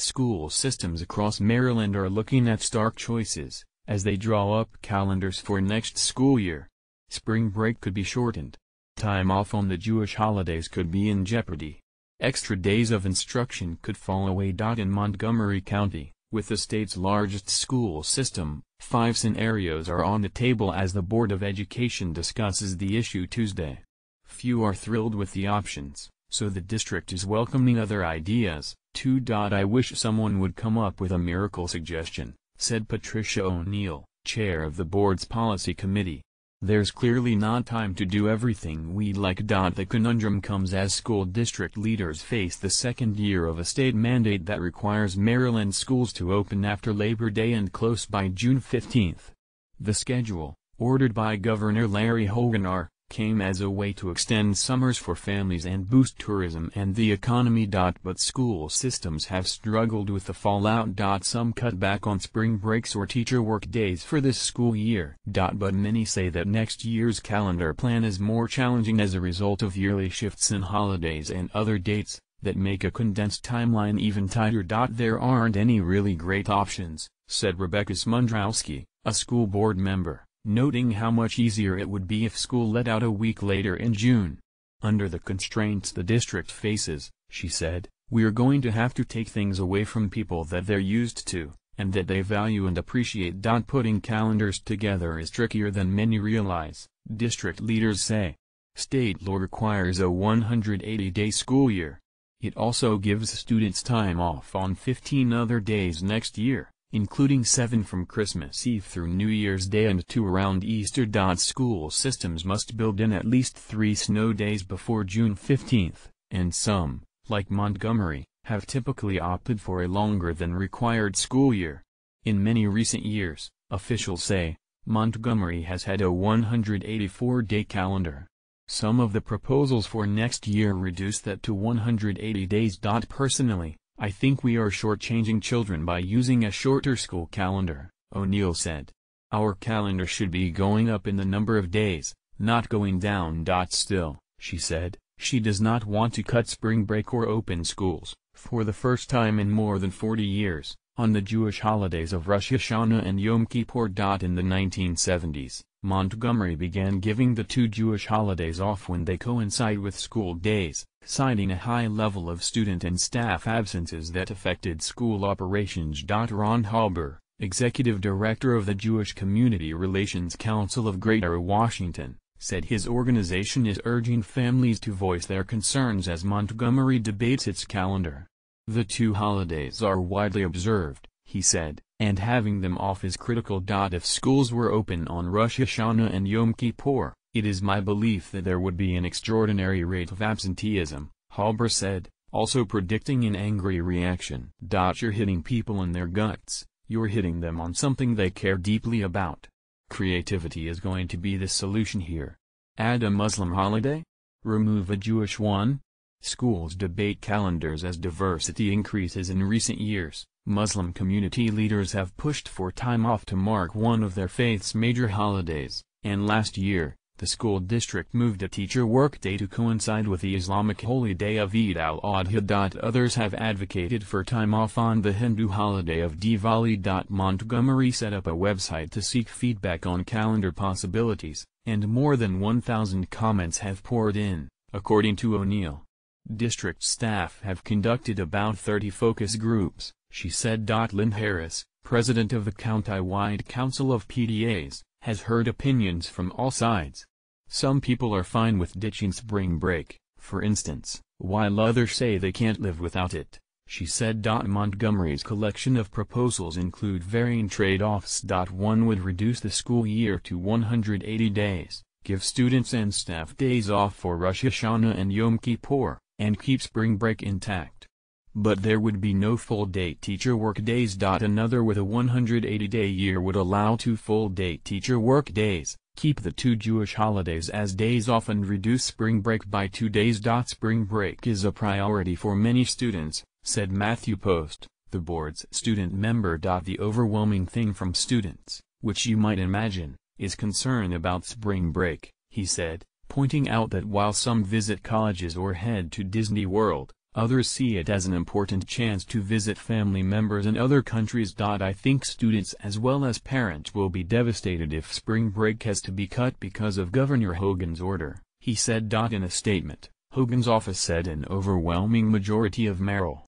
School systems across Maryland are looking at stark choices, as they draw up calendars for next school year. Spring break could be shortened. Time off on the Jewish holidays could be in jeopardy. Extra days of instruction could fall away. In Montgomery County, with the state's largest school system, five scenarios are on the table as the Board of Education discusses the issue Tuesday. Few are thrilled with the options, so the district is welcoming other ideas. 2. I wish someone would come up with a miracle suggestion, said Patricia O'Neill, chair of the board's policy committee. There's clearly not time to do everything we'd like. The conundrum comes as school district leaders face the second year of a state mandate that requires Maryland schools to open after Labor Day and close by June 15. The schedule, ordered by Governor Larry Hogan R came as a way to extend summers for families and boost tourism and the economy. But school systems have struggled with the fallout. Some cut back on spring breaks or teacher work days for this school year. But many say that next year's calendar plan is more challenging as a result of yearly shifts in holidays and other dates, that make a condensed timeline even tighter. There aren't any really great options, said Rebecca Smondrowski, a school board member noting how much easier it would be if school let out a week later in June. Under the constraints the district faces, she said, we're going to have to take things away from people that they're used to, and that they value and appreciate. Putting calendars together is trickier than many realize, district leaders say. State law requires a 180-day school year. It also gives students time off on 15 other days next year including seven from Christmas Eve through New Year's Day and two around Easter. School systems must build in at least three snow days before June 15, and some, like Montgomery, have typically opted for a longer than required school year. In many recent years, officials say, Montgomery has had a 184-day calendar. Some of the proposals for next year reduce that to 180 days. Personally, I think we are shortchanging children by using a shorter school calendar, O'Neill said. Our calendar should be going up in the number of days, not going down. Still, she said, she does not want to cut spring break or open schools, for the first time in more than 40 years, on the Jewish holidays of Rosh Hashanah and Yom Kippur. In the 1970s, Montgomery began giving the two Jewish holidays off when they coincide with school days, citing a high level of student and staff absences that affected school operations. Ron Halber, executive director of the Jewish Community Relations Council of Greater Washington, said his organization is urging families to voice their concerns as Montgomery debates its calendar. The two holidays are widely observed, he said, and having them off is critical. If schools were open on Rosh Hashanah and Yom Kippur, it is my belief that there would be an extraordinary rate of absenteeism, Halber said, also predicting an angry reaction. Dot, you're hitting people in their guts, you're hitting them on something they care deeply about. Creativity is going to be the solution here. Add a Muslim holiday? Remove a Jewish one? Schools debate calendars as diversity increases in recent years. Muslim community leaders have pushed for time off to mark one of their faith's major holidays, and last year, the school district moved a teacher workday to coincide with the Islamic holy day of Eid al-Adha. Others have advocated for time off on the Hindu holiday of Diwali. Montgomery set up a website to seek feedback on calendar possibilities, and more than 1,000 comments have poured in, according to O'Neill. District staff have conducted about 30 focus groups, she said. Lynn Harris, president of the county-wide Council of PTAs, has heard opinions from all sides. Some people are fine with ditching spring break, for instance, while others say they can't live without it, she said. Montgomery's collection of proposals include varying trade-offs. One would reduce the school year to 180 days, give students and staff days off for Rosh Hashanah and Yom Kippur, and keep spring break intact but there would be no full-day teacher work days. Another with a 180-day year would allow two full-day teacher work days, keep the two Jewish holidays as days off and reduce spring break by two days. Spring break is a priority for many students, said Matthew Post, the board's student member. The overwhelming thing from students, which you might imagine, is concern about spring break, he said, pointing out that while some visit colleges or head to Disney World, Others see it as an important chance to visit family members in other countries. I think students as well as parents will be devastated if spring break has to be cut because of Governor Hogan's order, he said. In a statement, Hogan's office said an overwhelming majority of Merrill